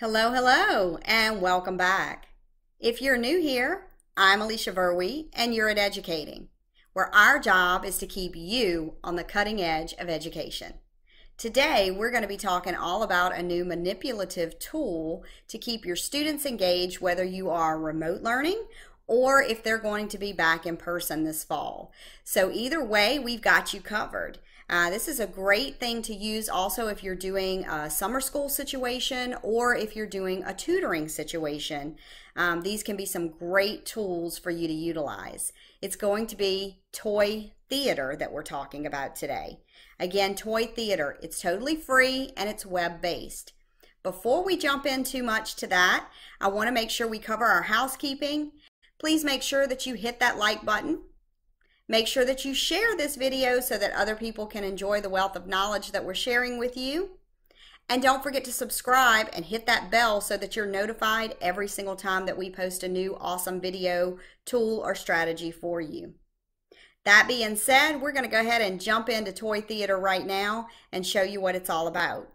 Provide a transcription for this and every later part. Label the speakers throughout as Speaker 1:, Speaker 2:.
Speaker 1: Hello, hello, and welcome back. If you're new here, I'm Alicia Verwee, and you're at EDGEucating, where our job is to keep you on the cutting edge of education. Today, we're going to be talking all about a new manipulative tool to keep your students engaged, whether you are remote learning or if they're going to be back in person this fall. So, either way, we've got you covered. Uh, this is a great thing to use also if you're doing a summer school situation or if you're doing a tutoring situation. Um, these can be some great tools for you to utilize. It's going to be toy theater that we're talking about today. Again, toy theater, it's totally free and it's web based. Before we jump in too much to that, I want to make sure we cover our housekeeping. Please make sure that you hit that like button Make sure that you share this video so that other people can enjoy the wealth of knowledge that we're sharing with you. And don't forget to subscribe and hit that bell so that you're notified every single time that we post a new awesome video, tool, or strategy for you. That being said, we're going to go ahead and jump into Toy Theater right now and show you what it's all about.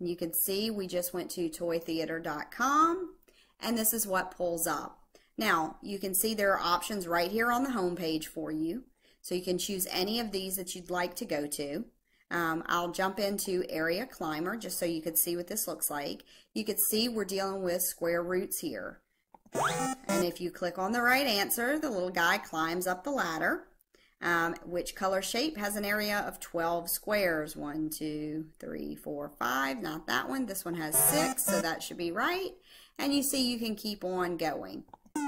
Speaker 1: You can see we just went to toytheater.com and this is what pulls up. Now, you can see there are options right here on the home page for you. So you can choose any of these that you'd like to go to. Um, I'll jump into Area Climber just so you could see what this looks like. You could see we're dealing with square roots here. And if you click on the right answer, the little guy climbs up the ladder. Um, which color shape has an area of 12 squares? One, two, three, four, five. Not that one. This one has six, so that should be right. And you see you can keep on going.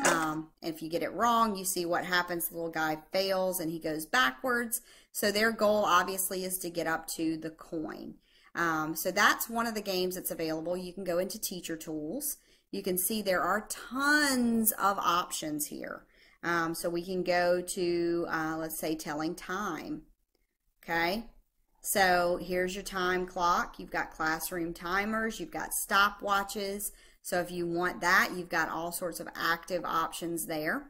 Speaker 1: Um, if you get it wrong, you see what happens. The little guy fails and he goes backwards. So their goal obviously is to get up to the coin. Um, so that's one of the games that's available. You can go into teacher tools. You can see there are tons of options here. Um, so we can go to, uh, let's say, telling time. Okay. So here's your time clock. You've got classroom timers. You've got stopwatches. So if you want that, you've got all sorts of active options there.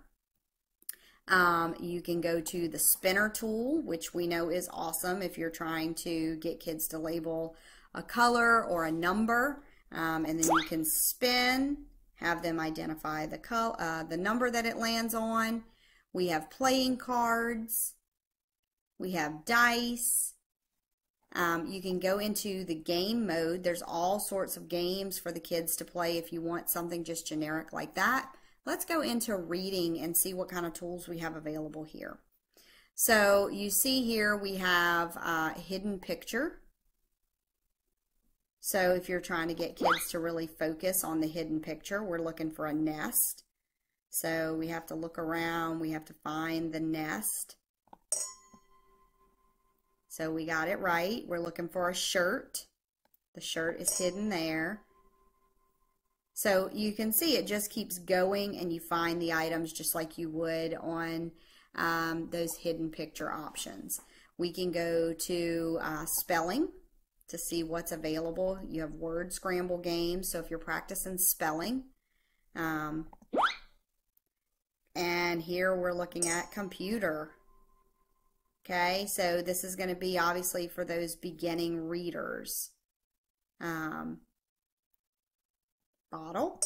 Speaker 1: Um, you can go to the spinner tool, which we know is awesome if you're trying to get kids to label a color or a number. Um, and then you can spin, have them identify the, color, uh, the number that it lands on. We have playing cards. We have dice. Um, you can go into the game mode. There's all sorts of games for the kids to play if you want something just generic like that. Let's go into reading and see what kind of tools we have available here. So you see here we have uh, hidden picture. So if you're trying to get kids to really focus on the hidden picture, we're looking for a nest. So we have to look around, we have to find the nest. So we got it right. We're looking for a shirt. The shirt is hidden there. So you can see it just keeps going and you find the items just like you would on um, those hidden picture options. We can go to uh, spelling to see what's available. You have word scramble games, so if you're practicing spelling. Um, and here we're looking at computer. Okay, so this is going to be obviously for those beginning readers. Um, bottle.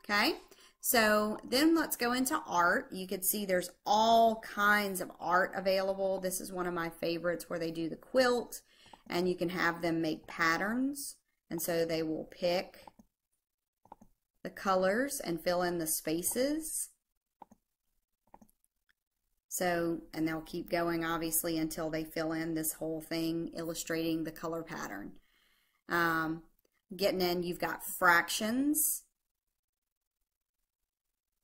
Speaker 1: Okay, so then let's go into art. You can see there's all kinds of art available. This is one of my favorites where they do the quilt and you can have them make patterns. And so they will pick the colors and fill in the spaces. So, and they'll keep going obviously until they fill in this whole thing illustrating the color pattern. Um, getting in, you've got fractions.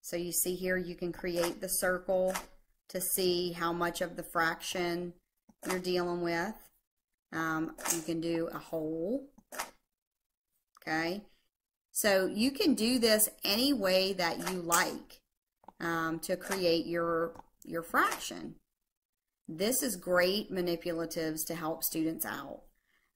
Speaker 1: So you see here you can create the circle to see how much of the fraction you're dealing with. Um, you can do a whole. Okay. So you can do this any way that you like um, to create your your fraction. This is great manipulatives to help students out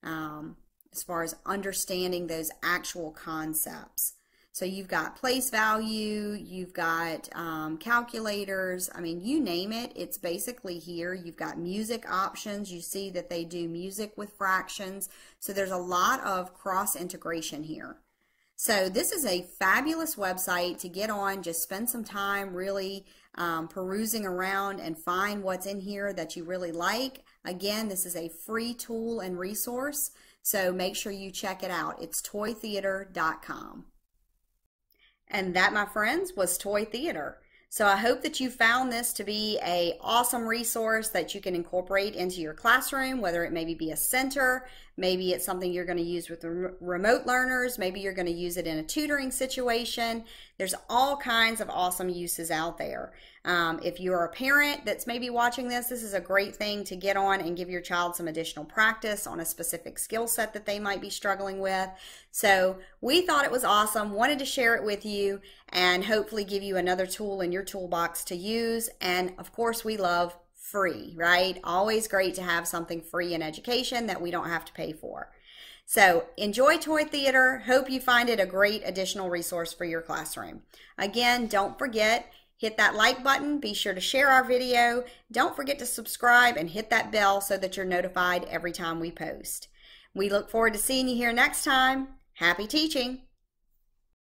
Speaker 1: um, as far as understanding those actual concepts. So you've got place value, you've got um, calculators, I mean, you name it, it's basically here. You've got music options. You see that they do music with fractions. So there's a lot of cross integration here. So this is a fabulous website to get on. Just spend some time really um, perusing around and find what's in here that you really like. Again, this is a free tool and resource, so make sure you check it out. It's toytheater.com. And that, my friends, was Toy Theater. So I hope that you found this to be a awesome resource that you can incorporate into your classroom, whether it maybe be a center, maybe it's something you're going to use with remote learners, maybe you're going to use it in a tutoring situation. There's all kinds of awesome uses out there. Um, if you're a parent that's maybe watching this, this is a great thing to get on and give your child some additional practice on a specific skill set that they might be struggling with. So we thought it was awesome, wanted to share it with you, and hopefully give you another tool in your toolbox to use. And of course, we love free, right? Always great to have something free in education that we don't have to pay for. So enjoy Toy Theater. Hope you find it a great additional resource for your classroom. Again, don't forget, hit that like button. Be sure to share our video. Don't forget to subscribe and hit that bell so that you're notified every time we post. We look forward to seeing you here next time. Happy teaching!